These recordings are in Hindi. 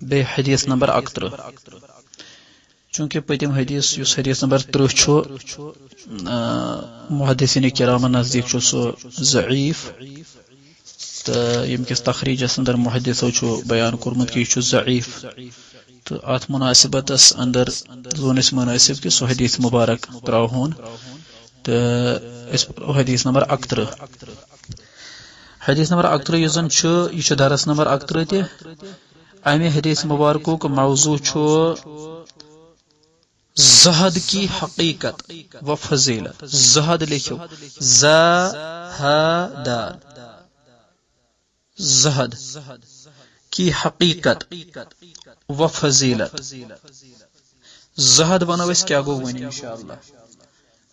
बे हदीस नंबर अकतर। चूँकि पतम हदीस, उस हदीस नंबर तरह महदसिन कराम नज़दीक सो जयीफ तो यमकिस तखरीजस अंदर महदसो बयान कोर्मुत कि यह जयीफ तो अत मुनासिबत अंदर जोनस मुनासिब कि, सो हदीस मुबारक। त्रोहन तो हदीस नंबर अकतर। हदीस नंबर अकतर यह यह दरस नंबर अकतर ते अमे हदीस मुबारक मौजू जहद की हकीकत व फजीलत जहद लिखो जहदा जहद की हकीकत व फजीलत जहद वनो क्या गो वन इंशाल्लाह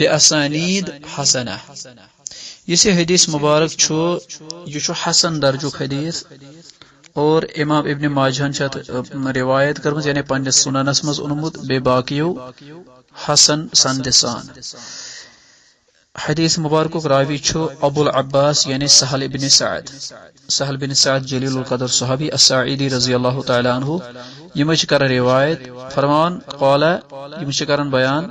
बेअसानीद हसना इस हदीस मुबारक यह हसन दर्जुक हदीस और इमाम इबन माजहन रिवायत कर्म यानी पन्नस सुननस मज ओनमुत बे बाकियो हसन सनद सान हदीस मुबारक रावी अबुल अब्बास यानी सहल इबन साद सहल बिन साद जलील कदर सहाबी असाइदी रज़ी अल्लाह तहु यम कर रिवायत फरमान कौला यम कर बयान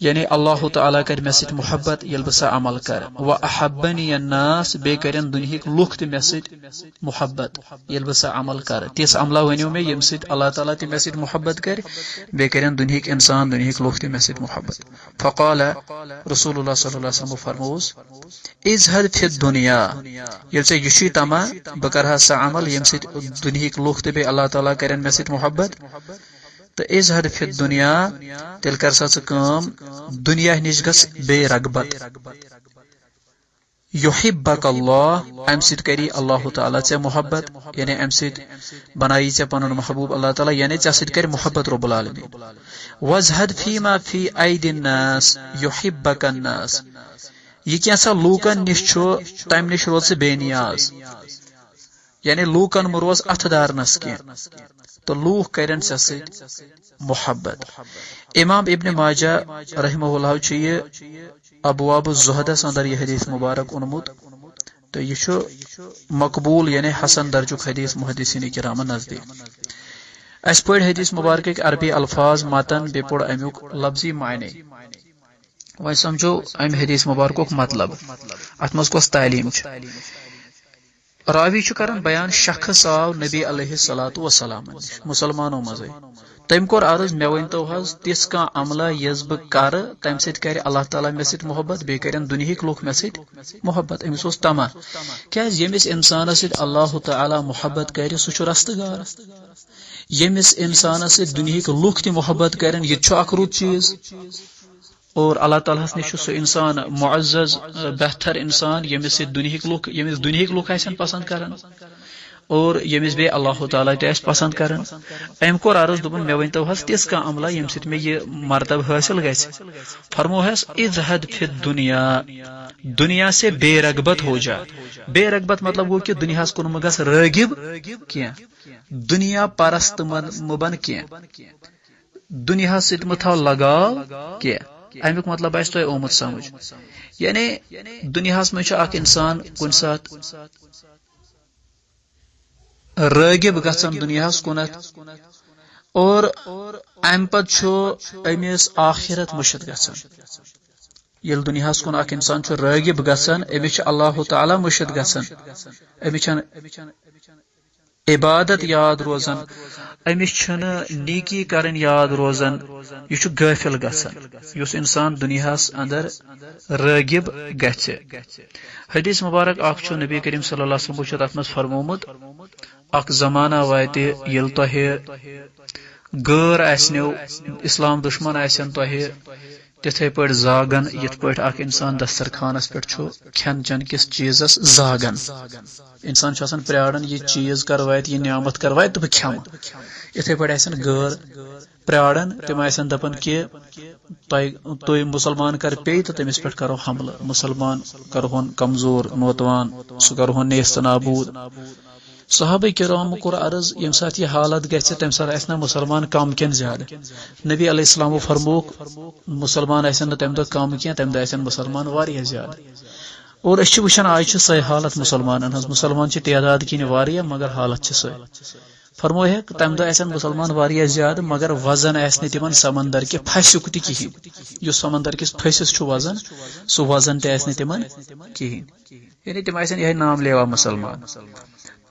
यानी अल्लाह ताला कर मे सत मोहब्बत ये बसा अमल कर व अहबनी नास बे कर दुनिक लुख तो मे मोहब्बत ये बसा अमल कर तिस अमला वनो मे यम अल्लाह ताला तो मे मोहब्बत कर बे कर दुनिक इंसान दुनिक लुख तो मे मोहब्बत फकाल रसूल सल्लम फरमोस इजहद फित दुनिया ये यह तमा बह कर सा अमल यम दुनिक लुख तो बे अल्लाह ताला कर मे मोहब्बत तो इज़ हदफ दुनिया तेल कर सा कम दुनिया नश ग बे रगबत युहिबक अल्लाह अम सत करी अल्लाह ताली ऐसे मोहब्बत, यानी अम बनाई ऐसे पुन महबूब अल्लाह ताली, यानी ऐसे कर मोहब्बत रबुल आलमी वजहद फीमा फ़ी आई दिन दिनास युहिबक नास यह कैसा लूकन नश तम नश रोज बे नियाज यानी लूकन रोज अथ दारनस कह तो लूह कर मोहब्बत। इमाम इबन माजा रहमह अबवाब जहदस अंदर यह हदीस मुबारक ओनमुत तो यह मकबूल यानि हसन दर्जुक हदीस मुहदसिन कराम नज़दीक। अस पे हदीस मुबारक अरबी अल्फाज मतन बे पोड़ अमुक लफ्जी मायने। वह समझो अम हदीस मुबारक मतलब। अत मज कस तलीम रावी कर बयान शख्स आव नबी अलहलात वसलाम मुसलमानों मज़े तम कोर अर्ज़ मे वन तो तिस कमला अमला यस बह कर तम सर अल्लाह ताली मे सोहबत बे कर दुनिक लूख मे सोहबत अमिस तमा क्या यमिस इंसानस अल्लाह ताली मोहब्बत कर सह रस्तगार यमिस इंसानस दुनिक लूख तहबत कर यह रुत चीज़ और अल्लाह ताला सह इंसान मुआज़ बेहतर इंसान यमिस दुनिहिक लुक यमिस दुनिहिक लुक पसंद कर और यमिस बे अल्लाह ताला तस पसंद कर अम कोर अर्ज़ दोपन मे वन तो तिस कह अमला यम सत मे यह मरतब हासिल ग फरमो हस इजहद फिर दुनिया दुनिया से बेरगबत हो जा बेरगबत मतलब गो कि दुनिया कुन गस रगिब कह दुनिया परस्त मुबन कह दुनिया सत मथाव लगाव कह अमुक मतलब आस तुम ओमुत समझ यानी दुनिया मज इंसान कुन गसन दुनिया कुनत और अम अमिस आखिरत मुशद गसन ये दुनिया कुन इंसान रगिब अमिस अल्लाह ताला गसन अमिस इबादत याद रोजन अमिस नीकी कर याद रोजान यह गफिल गुस इंसान दुनिया अंदर रगिब गदीस मुबारक अख नबी करीम अलैहि वसल्लम फरमोमुत अख जमाना वात ये तह गैर आसनो इस्लाम दुश्मन आसन तह तिथे पे जागन ये पे इंसान दस्तरखानस पे खेन चन किस चीजस जागन इंसान प्राड़न यह चीज़ कर वात यह नियामत कर वात तो बह खम इथे पे गैर प्राड़न तम दपन कि तुम मुसलमान कर पे तो तमिस पे करो हमल मुसलमान करहोन कमज़ोर नोतवान सह करहोन नेस्त नाबूद सहाब कराम कोर अर्ज़ यम सात यह हालत गि तम सात मुसलमान कम कन ज़्यादा नबी अलैहिस्सलाम फरमोक मुसलमान आसन तम दह कम कह तम दह मुसलमान वारिया ज़्यादा और अस वुचान आज सही हालत मुसलमान मुसलमान तादाद किन वारिया मगर हालत सही फरमो है तम दह मुसलमान वारिया ज़्यादा मगर वज़न आस तिमन समंदर के फसुक त कहें समंदर किस फसिस वज़न सह वज़न तह तिमन कहें यानी तम यह नाम लेवा मुसलमान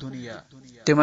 दुनिया तिम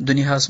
दुनिया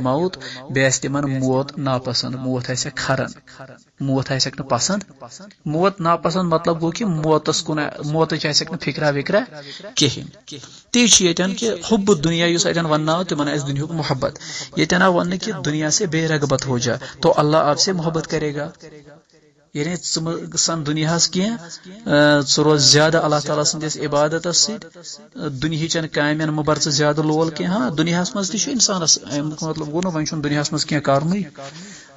मौत बे तिमन मौत नापसंद मौत आस खरन मौत आसक पसंद मौत नापसंद मतलब गो कि मौतस कुन मौत फिक्रा विक्रा कहें ती कि हुब दुनिया अन वन तिमन आस दुनिया मोहब्बत ये वन कि दुनिया से बेरगबत हो जा तो अल्लाह आपसे मोहब्बत करेगा यानी सन दुनिया कह रोज ज़्यादा अल्लाह ताला सदिस इबादत दुनिया कामन मुबर ज़्यादा लोल कह दुनिया मज इंसानस मतलब गो वन दुनिया मज कह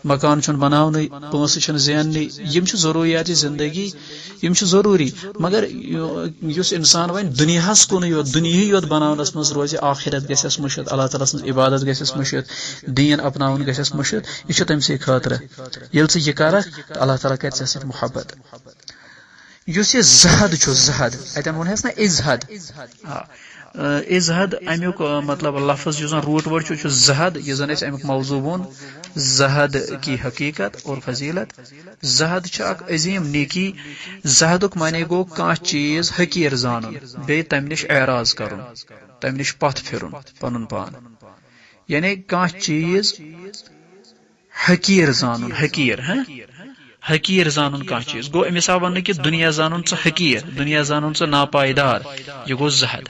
मकान चुन बनावन पोस जेन यम जरूरियात ज़िंदगी यम ज़रूरी मगर युस इंसान वन दुनिया कुन यो दुनिया योत बनावनस मज रोज आखिरत गस मुशत अल्लाह ताला सज इबादत गस मुशत दीन अपनावन गस मुशत यह तम से खतर ये यह कर अल्लाह ताला कर सत मोहब्बत यह जहद जहद अतन वो ना इजहद इजहद अमुक मतलब लफ्ज जो रूट वर्ड जहद यह जन अमुक मौजू वो जहद की हकीकत और फजीलत। जहद अजीम नीकी। जहदुक माने गो कह चीज़ हकीर जान बे तम नश एराज कर तम नश पथ फिर पन पान। यानी कह चीज़ हकीर जान हकीर हाँ? हकीर जान कह चीज़। गो अमिस वन कि दुनिया जान हकीर। दुनिया जान नापायदार। यह गो जहद।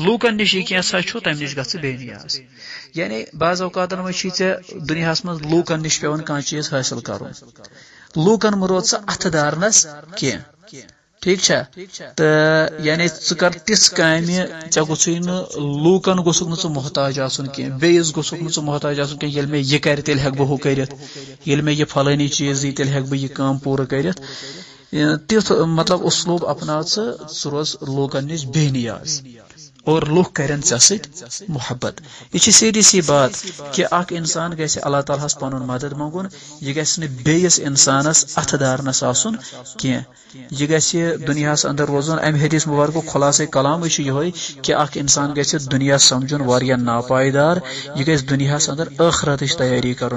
लूकन निश यह सा छु तम निश गछ बेनियाज यानी बाज औकातन में छी दुनिया मज लूकन निश पेवन कह ठीक तो यानी कर तिस कम ऐ गोस लूकन गोस मोहताज आसन कह बेस गोसुक नु मोहताज आसन मे यह कर तेल हेक बह कर मे यह फलानी चीज़ दी तेल हम यह पूर कर तथ मतलब उसलूब अपना सह रोज लूकन नश बेनियाज और लुख करन चे मोहब्बत। यह सीधी सी बात कि इंसान ग अल्लाह ताला पन मदद मंगुन यह गस इंसानस अथदारनस आसन कह यह गस दुनिया अंदर रोजन अम हदीस मुबारक खुलास कलाम यह कि इंसान गस दुनिया समझुन, वारिया नापायदार यह गस दुनिया अंदर आखरत तैयारी कर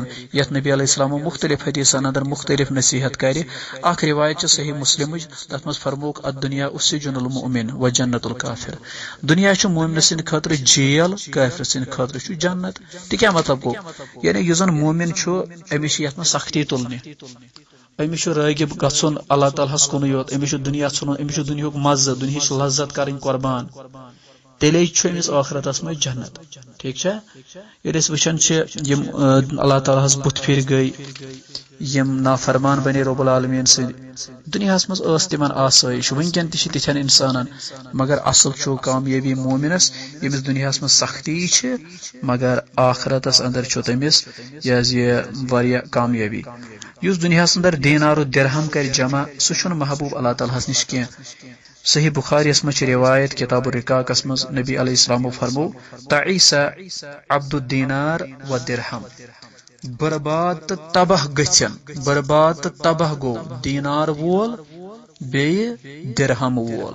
नबी अलैहिस्सलाम मुख्तलिफ़ हदीसन अंदर मुख्तलिफ़ नसीहत कर। अख रिवायत सही मुस्लिम तथ फरमोक अद दुनिया उसिजुल मुमिन व जन्नतुल काफिर। दुनिया मोमिन सद खतर जेल काफिर सद खतर जन्नत तो क्या मतलब गो यानी यह जन मोमिन अमिस सख्ती तुलने अमिस रगिब गुन अल्लाह तहस कुन योत अमिस दुनिया ुन अमिस दुनिया मज़ दुनिया लज्जत कर कुर्बान तेले अमिस आखरतस मज जन्नत ठीक ये वचान अल्लाह तहस बुत फिर गई यम नाफरमान बने रोबुल आलमीन दुनिया मज तिम आसाइश वनकन तिथन इंसान मगर असल छो कामयाबी मोमिनस यमिस दुनिया मज सख्ती मगर आखरतस अंदर तमिस यह कामयाबी युस दुनिया अंदर दीनार दिरहम कर जमा सह महबूब अल्लाह तहस नश कह सही बुखारियस मज रिवायत किताब रिकाकस मज नबी अलैहिस्सलाम फरमो तईसा अब्दुद्दीनार व दिरहम बर्बाद तो तबाह गचन बर्बाद तो तबाह गो दीनार वोल बे दिरहम वोल।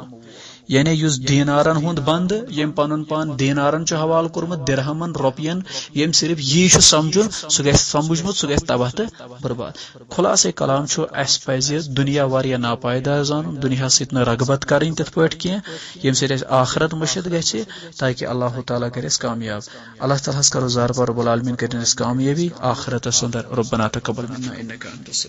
यानी युस दीनारन हुंद बंद यम पनुन पान दीनारन हवाल कुरमत दिरहमन रुपयन यम सिर्फ़ यी समझुन सु गस समझमत सु गस तबाह तो बर्बाद खुलासे कलाम अस पज दुनिया वारिया नापायदार जान दुनिया सत रगबत करें तथ पट कह यम सत आखरत मुशद गि ताकि अल्लाह ताला कर कामयाब अल्लाह ताला करो जार आलमीन कर कामयाबी आखरत अंदर इन्नका अंतस